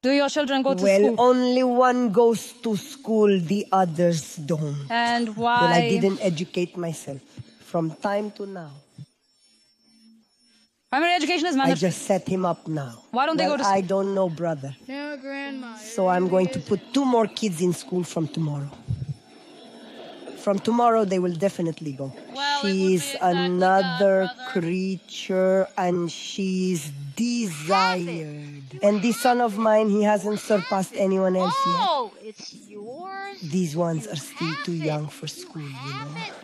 Do your children go to well, school? only one goes to school, the others don't. And why? Well, I didn't educate myself from time to now. Primary education is mandatory. I just set him up now. Why don't they go to school? I don't know, brother. No, Grandma. So I'm going to put two more kids in school from tomorrow. From tomorrow, they will definitely go. Well, she's be exactly another creature and she's desired. And this son of mine, he hasn't surpassed anyone else yet. Oh, it's yours. These ones are still too young for school, you know.